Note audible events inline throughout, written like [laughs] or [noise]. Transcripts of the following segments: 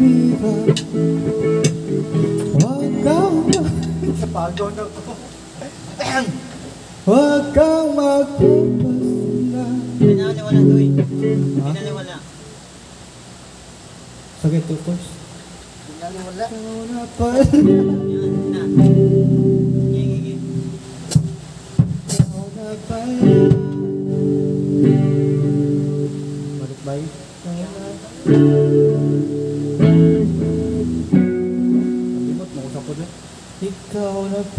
river Huwag kang na. Huwag kang magpapasala Pinaniwala to eh. Pinaniwala. Sakit to course Pinaniwala. Ikaw na pala Yan, na. Ikaw na pala Balik ba yun? Kapit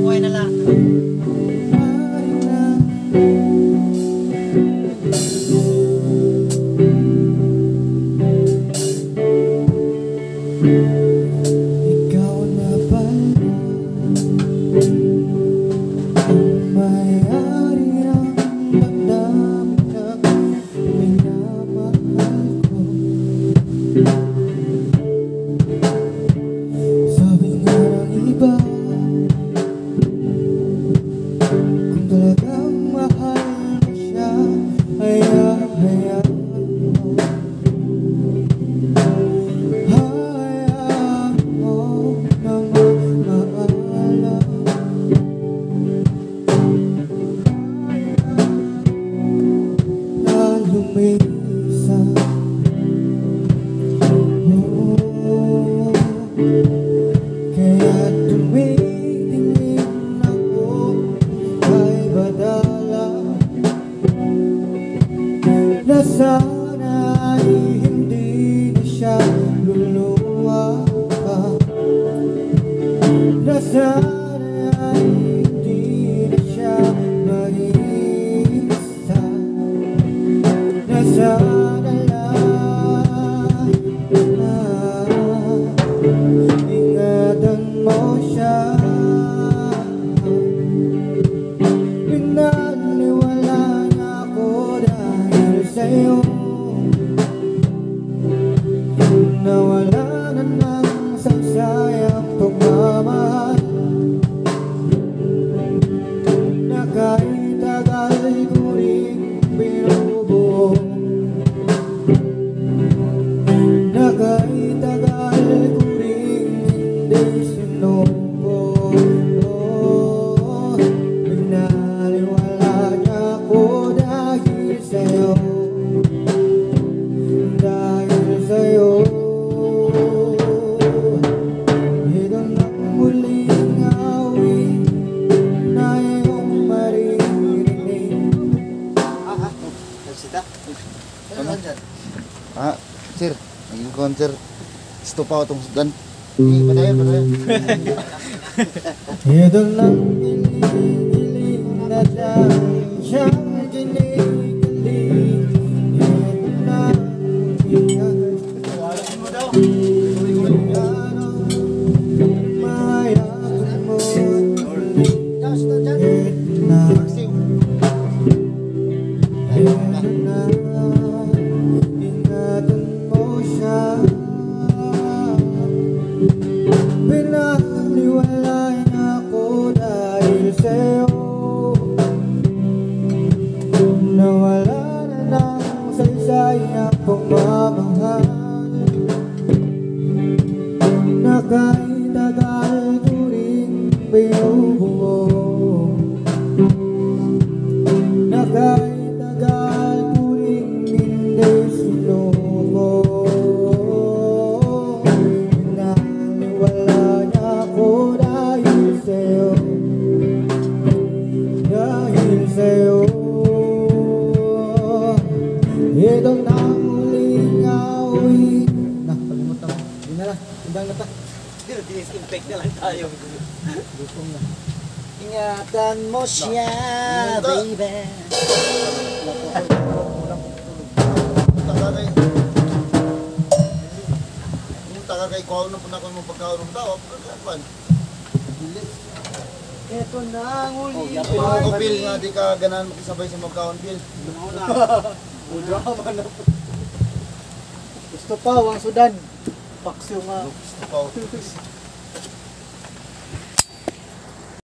buhay na na Ikaw na pala Ang Na sir, naging concert. Gusto pa ako itong sudan. Eh, padayan, padayan. Ito [laughs] lang ginigiling na dahil siyang ginigiling Na kahit tagal ko rin binubuo. Na kahit tagal ko rin hindi sinuko Pinaniwala niya ako dahil sa'yo. Dahil sa'yo. Na ang huling awit Na, palimutan mo. Hindi na lang, ta Disinfect na lang tayo. Gutom na Ingatan mo siya, baby. Punta ka kay... Kuhaw na punta ko mong pagkaon ng tao. Pagkakuan. Ito na ang uli. Oh, kupil nga di ka ganahan makisabay sa magkaon, Pil. Drama na [laughs] po. Gusto pa, wang sudan. Paksyo nga. Gusto pa ako.